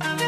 I'm